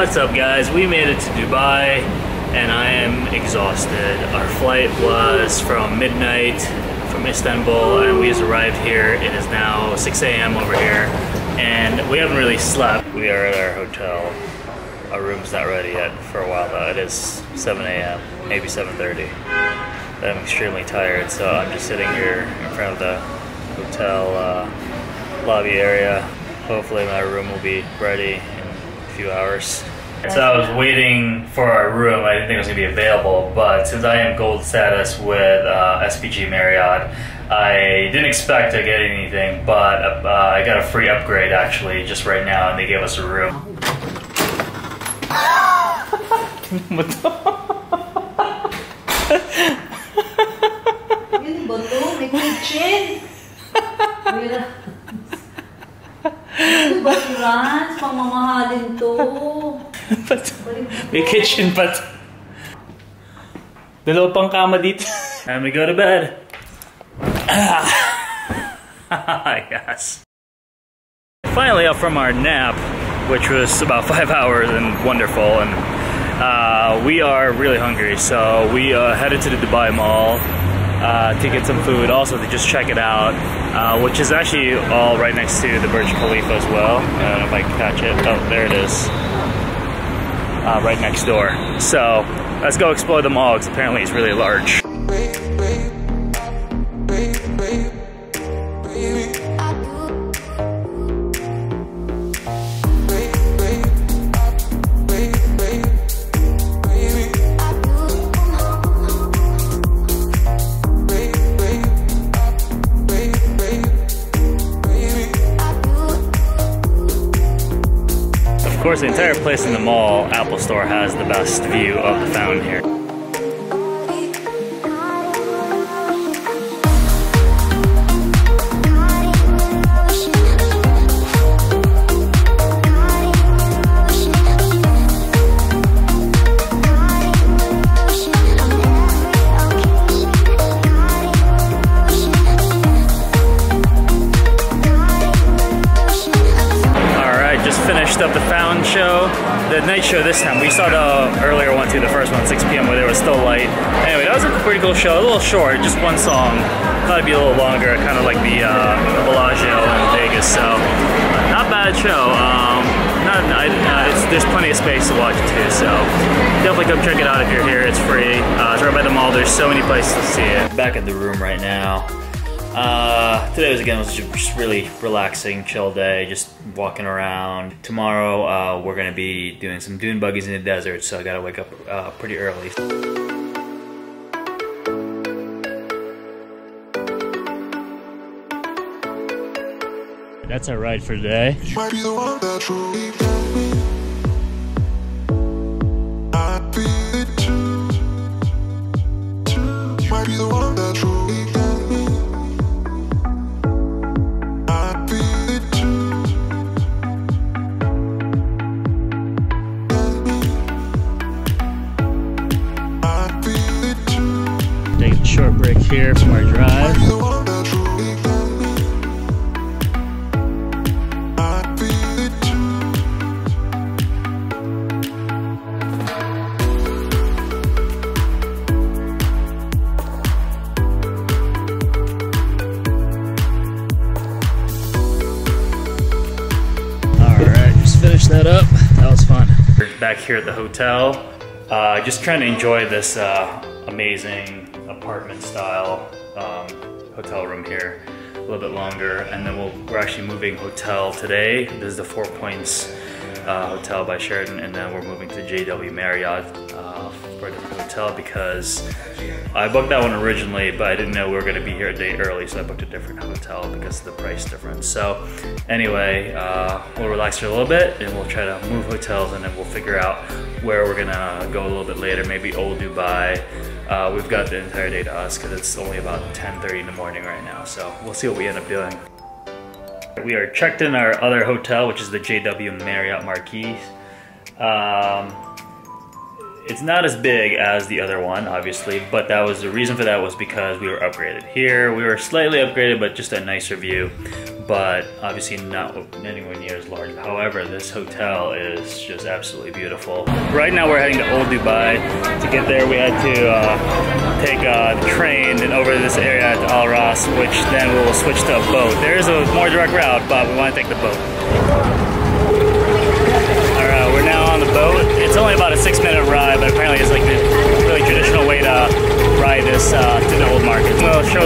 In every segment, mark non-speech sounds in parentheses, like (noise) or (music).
What's up guys? We made it to Dubai and I am exhausted. Our flight was from midnight from Istanbul and we just arrived here. It is now 6 a.m. over here and we haven't really slept. We are at our hotel. Our room's not ready yet for a while though. It is 7 a.m., maybe 7.30. I'm extremely tired so I'm just sitting here in front of the hotel uh, lobby area. Hopefully my room will be ready in a few hours. So I was waiting for our room. I didn't think it was gonna be available, but since I am gold status with uh, SPG Marriott, I didn't expect to get anything, but uh, I got a free upgrade actually just right now, and they gave us a room. Yun ba to? May kitchen! Mira. Ano ba si Rhanz? Pamamahalin to. (laughs) May kitchen to. Dalawa pang kama dito. (laughs) Time to go to bed. (laughs) yes. Finally up from our nap, which was about five hours and wonderful, and uh, we are really hungry, so we uh, headed to the Dubai Mall uh, to get some food, also to just check it out, uh, which is actually all right next to the Burj Khalifa as well. I don't know if I can catch it. Oh, there it is uh, right next door. So let's go explore the mall because apparently it's really large. Course, the entire place in the mall, Apple Store, has the best view of the fountain here. Up the fountain show. The night show this time, we saw the earlier one too, the first one, 6 p.m., where there was still light. Anyway, that was a pretty cool show. A little short, just one song. Thought it'd be a little longer, kind of like the uh, Bellagio in Vegas. So, not bad show. Um, not, uh, there's plenty of space to watch it too. So, definitely come check it out if you're here. It's free. Uh, it's right by the mall. There's so many places to see it. Back at the room right now. Uh, today was again was just really relaxing, chill day, just walking around. Tomorrow uh, we're gonna be doing some dune buggies in the desert, so I gotta wake up uh, pretty early. That's our ride for today. Here at the hotel. Uh, just trying to enjoy this uh, amazing apartment style um, hotel room here a little bit longer. And then we'll, we're actually moving hotel today. This is the Four Points uh, Hotel by Sheraton. And then we're moving to JW Marriott uh, for a different hotel because I booked that one originally, but I didn't know we were gonna be here a day early, so I booked a different hotel because of the price difference. So anyway, uh, we'll relax for a little bit and we'll try to move hotels and then we'll figure out where we're gonna go a little bit later, maybe Old Dubai. Uh, we've got the entire day to us because it's only about 10.30 in the morning right now, so we'll see what we end up doing. We are checked in our other hotel, which is the JW Marriott Marquis. Um, it's not as big as the other one, obviously, but that was the reason for that was because we were upgraded. Here, we were slightly upgraded, but just a nicer view, but obviously not anywhere near as large. However, this hotel is just absolutely beautiful. Right now, we're heading to Old Dubai. To get there, we had to uh, take uh, the train and over this area to Al Ras, which then we'll switch to a boat. There is a more direct route, but we want to take the boat. Alright, we're now on the boat. It's only about a six minute ride, but apparently it's like the really traditional way to ride this uh, to the old market. We'll show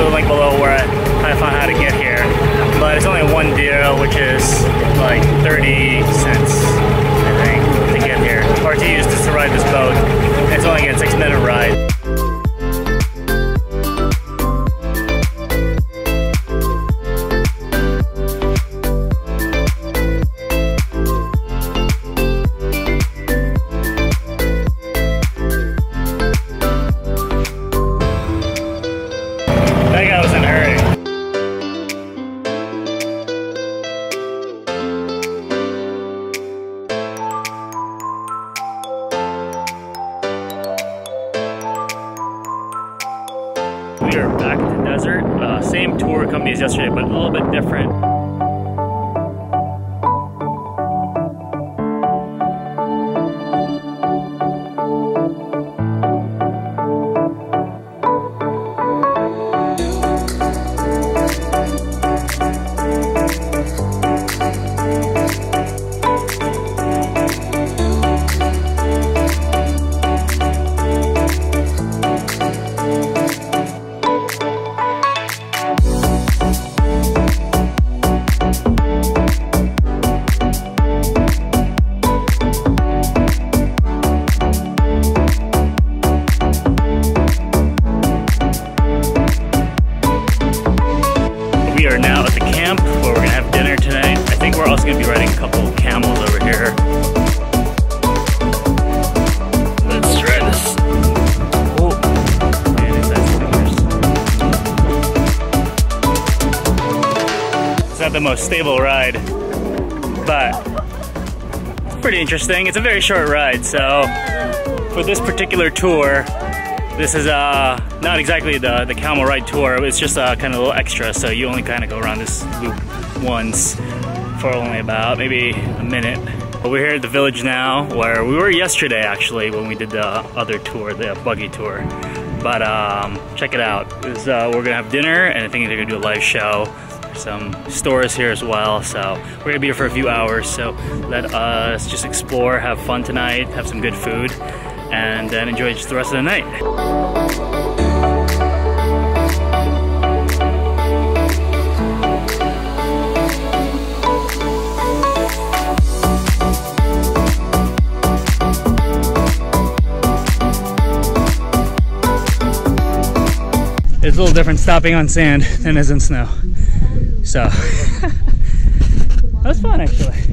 the most stable ride, but it's pretty interesting. It's a very short ride, so for this particular tour, this is uh, not exactly the, the camel ride tour, it's just uh, kind of a little extra, so you only kind of go around this loop once for only about maybe a minute. But we're here at the village now, where we were yesterday actually when we did the other tour, the buggy tour. But um, check it out. Uh, we're gonna have dinner, and I think they're gonna do a live show. Some stores here as well, so we're gonna be here for a few hours. So let us just explore, have fun tonight, have some good food, and then enjoy just the rest of the night. It's a little different stopping on sand than it is in snow. So, (laughs) that was fun actually.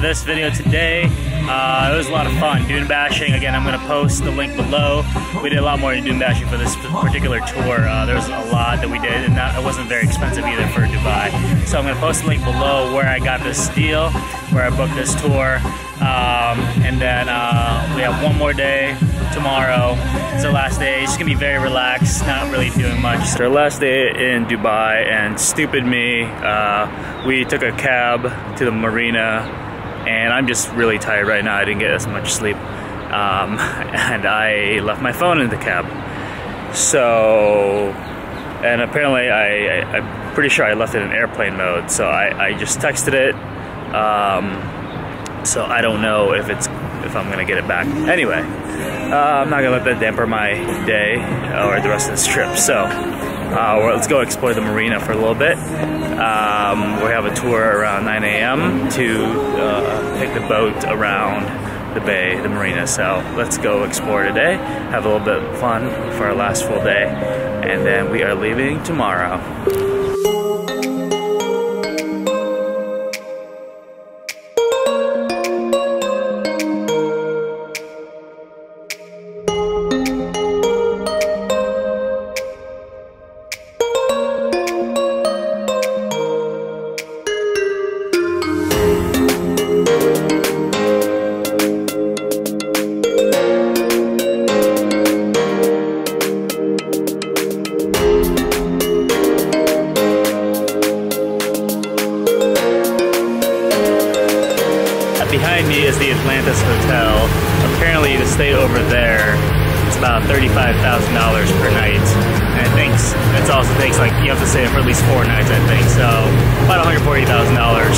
This video today. Uh, it was a lot of fun. Dune bashing. Again, I'm to post the link below. We did a lot more dune bashing for this particular tour. Uh, there was a lot that we did, and that, it wasn't very expensive either for Dubai. So I'm to post the link below where I got this deal, where I booked this tour. Um, and then uh, we have one more day tomorrow. It's our last day. It's gonna be very relaxed, not really doing much. It's our last day in Dubai, and stupid me, uh, we took a cab to the marina, and I'm just really tired right now. I didn't get as much sleep, um, (laughs) and I left my phone in the cab. So, and apparently I, I, I'm pretty sure I left it in airplane mode. So I, I just texted it. Um, so I don't know if it's if I'm gonna get it back. Anyway, uh, I'm not gonna let that damper my day or the rest of this trip. So Uh, well, let's go explore the marina for a little bit. Um, we have a tour around 9 a.m. to uh, take the boat around the bay, the marina. So let's go explore today, have a little bit of fun for our last full day, and then we are leaving tomorrow.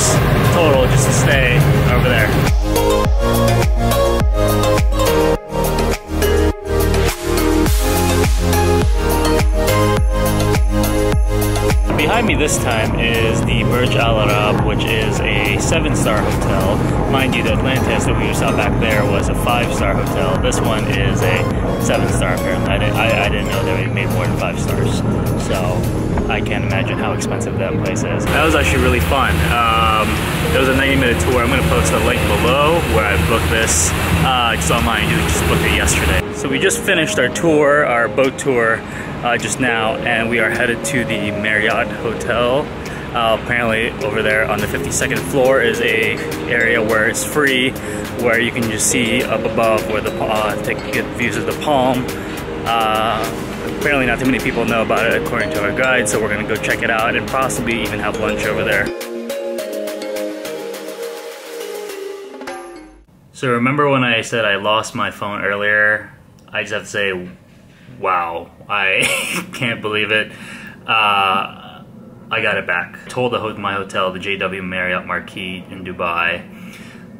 Dollars total just to stay over there. Behind me this time is Burj Al Arab, which is a seven star hotel. Mind you, the Atlantis that we saw back there was a five star hotel. This one is a seven star, apparently. I didn't, I, I didn't know they made more than five stars. So I can't imagine how expensive that place is. That was actually really fun. Um, it was a 90 minute tour. I'm going to post a link below where I booked this. Uh, it's online. You just booked it yesterday. So we just finished our tour, our boat tour, uh, just now, and we are headed to the Marriott Hotel. Uh, apparently, over there on the 52nd floor is a area where it's free, where you can just see up above where the uh, take good views of the palm. Uh, apparently, not too many people know about it, according to our guide. So we're gonna go check it out and possibly even have lunch over there. So remember when I said I lost my phone earlier? I just have to say, wow, I (laughs) can't believe it. Uh, I got it back. Told the my hotel, the JW Marriott Marquis in Dubai,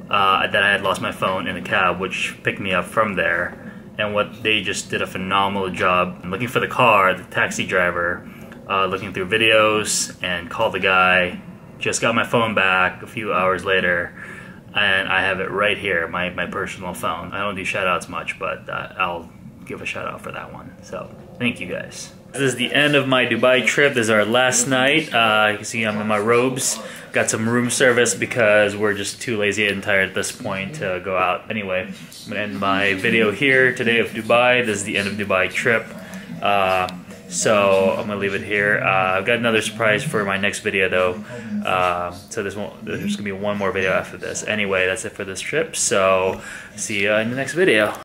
uh, that I had lost my phone in a cab, which picked me up from there. And what they just did a phenomenal job looking for the car, the taxi driver, uh, looking through videos, and called the guy. Just got my phone back a few hours later and I have it right here, my, my personal phone. I don't do shout outs much, but uh, I'll give a shout out for that one. So thank you guys. This is the end of my Dubai trip. This is our last night. Uh, you can see I'm in my robes. Got some room service because we're just too lazy and tired at this point to go out. Anyway, I'm gonna end my video here today of Dubai. This is the end of Dubai trip. Uh, so I'm gonna leave it here. Uh, I've got another surprise for my next video though. Uh, so there's, gonna be one more video after this. Anyway, that's it for this trip. So see you in the next video.